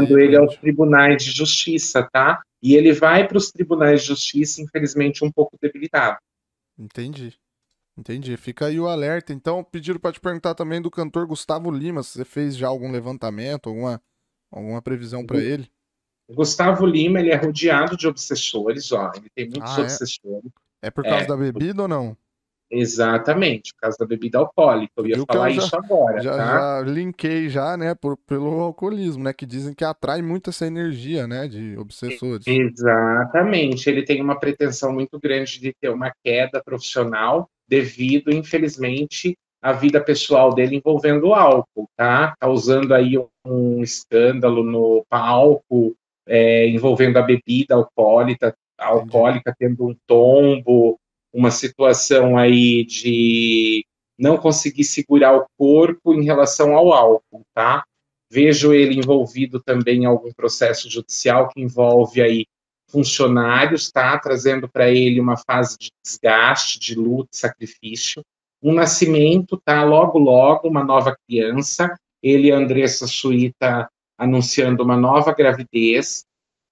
ele aos tribunais de justiça, tá? E ele vai para os tribunais de justiça, infelizmente, um pouco debilitado. Entendi. Entendi. Fica aí o alerta. Então, pediram para te perguntar também do cantor Gustavo Lima, se você fez já algum levantamento, alguma, alguma previsão para ele? Gustavo Lima, ele é rodeado de obsessores, ó. Ele tem muitos ah, é? obsessores. É por causa é, da bebida ou não? Exatamente, por causa da bebida alcoólica. Eu ia falar eu já, isso agora. Já, tá? já linkei já, né, por, pelo alcoolismo, né? Que dizem que atrai muito essa energia, né, de obsessores. Exatamente. Ele tem uma pretensão muito grande de ter uma queda profissional devido, infelizmente, à vida pessoal dele envolvendo o álcool, tá? Causando aí um escândalo no palco, é, envolvendo a bebida alcoólica, alcoólica tendo um tombo, uma situação aí de não conseguir segurar o corpo em relação ao álcool, tá? Vejo ele envolvido também em algum processo judicial que envolve aí funcionários, tá? Trazendo para ele uma fase de desgaste, de luta, sacrifício. Um nascimento, tá? Logo, logo, uma nova criança. Ele e Andressa Suíta anunciando uma nova gravidez.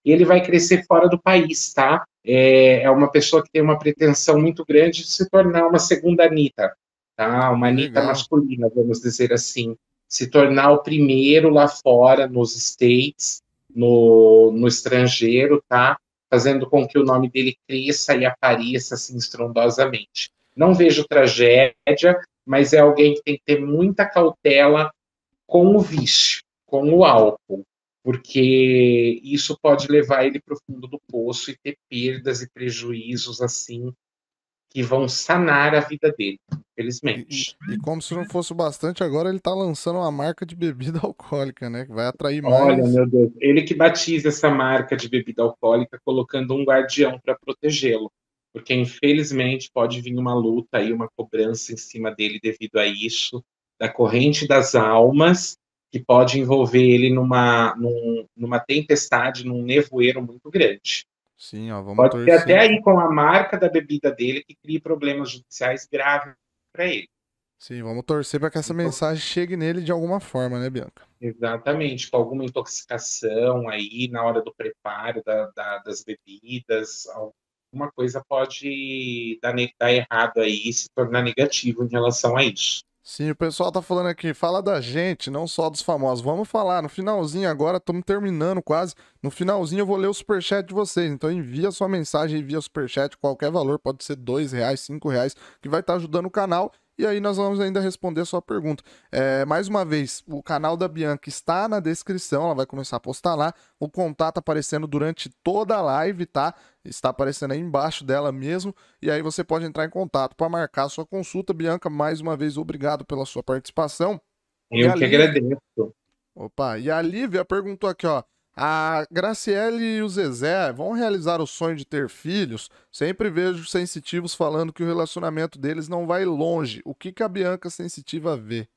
Ele vai crescer fora do país, tá? É, é uma pessoa que tem uma pretensão muito grande de se tornar uma segunda Anitta, tá? Uma Anitta masculina, vamos dizer assim. Se tornar o primeiro lá fora, nos States, no, no estrangeiro, tá? Fazendo com que o nome dele cresça e apareça assim estrondosamente. Não vejo tragédia, mas é alguém que tem que ter muita cautela com o vício, com o álcool porque isso pode levar ele para o fundo do poço e ter perdas e prejuízos assim que vão sanar a vida dele, infelizmente. E, e, como se não fosse bastante, agora ele está lançando uma marca de bebida alcoólica, né? Que vai atrair mais. Olha, meu Deus, ele que batiza essa marca de bebida alcoólica colocando um guardião para protegê-lo. Porque, infelizmente, pode vir uma luta e uma cobrança em cima dele devido a isso, da corrente das almas, que pode envolver ele numa, num, numa tempestade, num nevoeiro muito grande. Sim, ó, vamos Pode torcer. até aí com a marca da bebida dele que crie problemas judiciais graves para ele. Sim, vamos torcer para que essa então, mensagem chegue nele de alguma forma, né, Bianca? Exatamente, com alguma intoxicação aí na hora do preparo da, da, das bebidas, alguma coisa pode dar, dar errado aí, se tornar negativo em relação a isso. Sim, o pessoal tá falando aqui, fala da gente, não só dos famosos. Vamos falar, no finalzinho agora, estamos terminando quase. No finalzinho eu vou ler o superchat de vocês. Então envia sua mensagem, envia o superchat, qualquer valor, pode ser dois reais, cinco reais, que vai estar tá ajudando o canal. E aí nós vamos ainda responder a sua pergunta. É, mais uma vez, o canal da Bianca está na descrição, ela vai começar a postar lá. O contato aparecendo durante toda a live, tá? Está aparecendo aí embaixo dela mesmo. E aí você pode entrar em contato para marcar a sua consulta. Bianca, mais uma vez, obrigado pela sua participação. Eu que agradeço. Opa, e a Lívia perguntou aqui, ó. A Graciele e o Zezé vão realizar o sonho de ter filhos? Sempre vejo sensitivos falando que o relacionamento deles não vai longe. O que, que a Bianca sensitiva vê?